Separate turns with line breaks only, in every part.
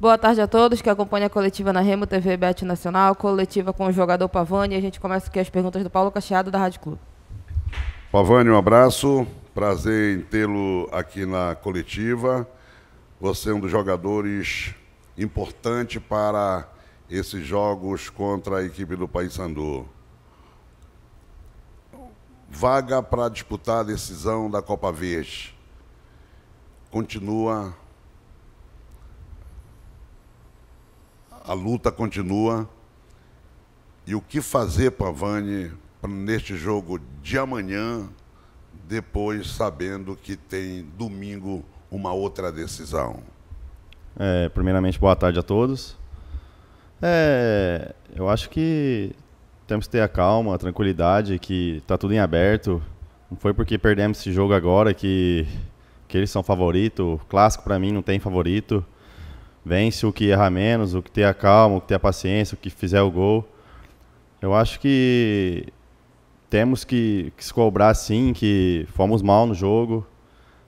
Boa tarde a todos que acompanham a coletiva na Remo TV Bet Nacional, coletiva com o jogador Pavani. A gente começa aqui as perguntas do Paulo Cacheado, da Rádio Clube.
Pavani, um abraço. Prazer em tê-lo aqui na coletiva. Você é um dos jogadores importantes para esses jogos contra a equipe do Paysandu. Vaga para disputar a decisão da Copa Verde. Continua a luta continua. E o que fazer, Pavani, neste jogo de amanhã, depois sabendo que tem domingo uma outra decisão?
É, primeiramente, boa tarde a todos. É, eu acho que temos que ter a calma, a tranquilidade, que está tudo em aberto. Não foi porque perdemos esse jogo agora que, que eles são favorito. Clássico para mim não tem favorito vence o que errar menos, o que ter a calma, o que ter a paciência, o que fizer o gol. Eu acho que temos que, que se cobrar sim, que fomos mal no jogo.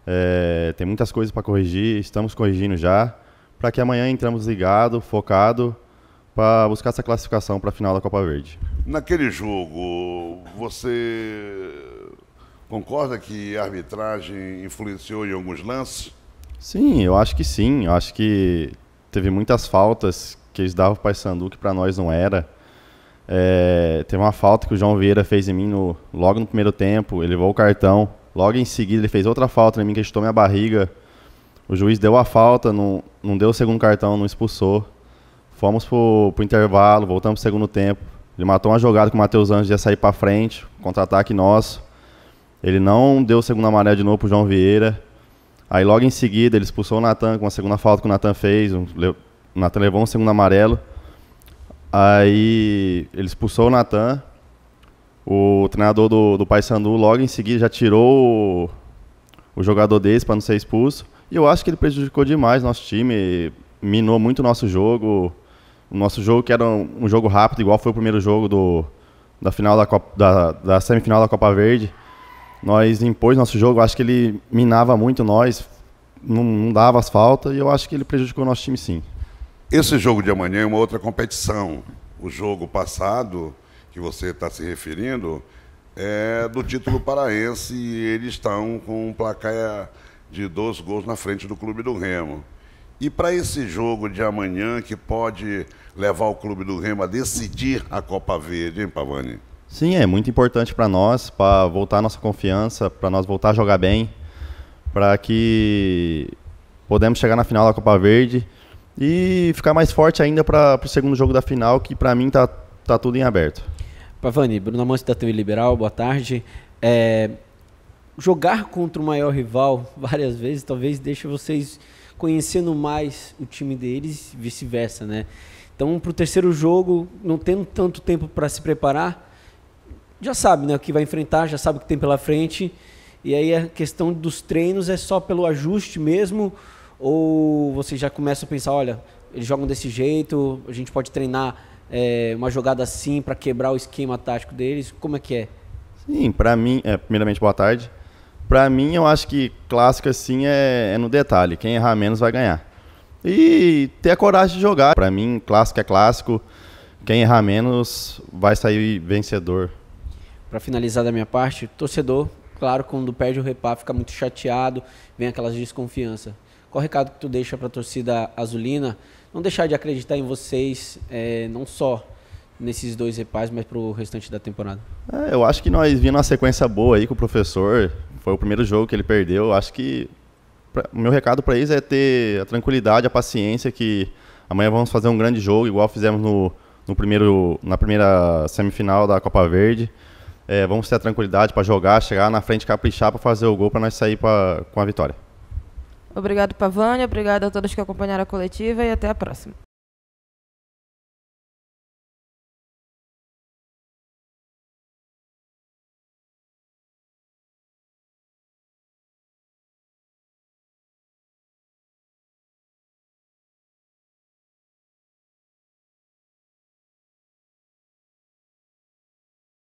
É, tem muitas coisas para corrigir, estamos corrigindo já, para que amanhã entramos ligado, focado, para buscar essa classificação para a final da Copa Verde.
Naquele jogo, você concorda que a arbitragem influenciou em alguns lances?
Sim, eu acho que sim. Eu acho que teve muitas faltas que eles davam para o Paysandu que para nós não era. É, teve uma falta que o João Vieira fez em mim no, logo no primeiro tempo, ele levou o cartão. Logo em seguida ele fez outra falta em mim que estou minha barriga. O juiz deu a falta, não, não deu o segundo cartão, não expulsou. Fomos pro, pro intervalo, voltamos pro segundo tempo. Ele matou uma jogada que o Matheus Anjos ia sair para frente, contra-ataque nosso. Ele não deu o segundo amarelo de novo pro João Vieira. Aí logo em seguida ele expulsou o Natan com a segunda falta que o Natan fez. O Natan levou um segundo amarelo. Aí ele expulsou o Natan. O treinador do, do Paysandu logo em seguida já tirou o, o jogador desse para não ser expulso. E eu acho que ele prejudicou demais nosso time, minou muito o nosso jogo. O nosso jogo que era um, um jogo rápido, igual foi o primeiro jogo do, da final da, Copa, da, da semifinal da Copa Verde. Nós impôs nosso jogo, acho que ele minava muito nós, não, não dava as faltas e eu acho que ele prejudicou o nosso time sim.
Esse jogo de amanhã é uma outra competição. O jogo passado, que você está se referindo, é do título paraense e eles estão com um placar de dois gols na frente do Clube do Remo. E para esse jogo de amanhã, que pode levar o Clube do Remo a decidir a Copa Verde, hein, Pavani?
Sim, é muito importante para nós, para voltar a nossa confiança, para nós voltar a jogar bem, para que podemos chegar na final da Copa Verde e ficar mais forte ainda para o segundo jogo da final, que para mim tá, tá tudo em aberto.
Pavani, Bruno Amante da TV Liberal, boa tarde. É, jogar contra o maior rival várias vezes talvez deixe vocês conhecendo mais o time deles e vice-versa, né? Então, para o terceiro jogo, não tendo tanto tempo para se preparar, já sabe né, o que vai enfrentar, já sabe o que tem pela frente. E aí a questão dos treinos é só pelo ajuste mesmo? Ou você já começa a pensar, olha, eles jogam desse jeito, a gente pode treinar é, uma jogada assim para quebrar o esquema tático deles? Como é que é?
Sim, para mim, é, primeiramente boa tarde. Para mim, eu acho que clássico assim é, é, no detalhe. Quem errar menos vai ganhar. E ter a coragem de jogar. Para mim, clássico é clássico. Quem errar menos vai sair vencedor
para finalizar da minha parte, torcedor, claro, quando perde o repá fica muito chateado, vem aquelas desconfiança. Qual o recado que tu deixa para a torcida azulina? Não deixar de acreditar em vocês, é, não só nesses dois repás, mas para o restante da temporada.
É, eu acho que nós vimos uma sequência boa aí com o professor. Foi o primeiro jogo que ele perdeu. Eu acho que pra, o meu recado para eles é ter a tranquilidade, a paciência que amanhã vamos fazer um grande jogo, igual fizemos no, no primeiro, na primeira semifinal da Copa Verde. É, vamos ter a tranquilidade para jogar, chegar na frente, caprichar para fazer o gol para nós sair pra, com a vitória.
Obrigado, Pavânia. Obrigado a todos que acompanharam a coletiva e até a próxima.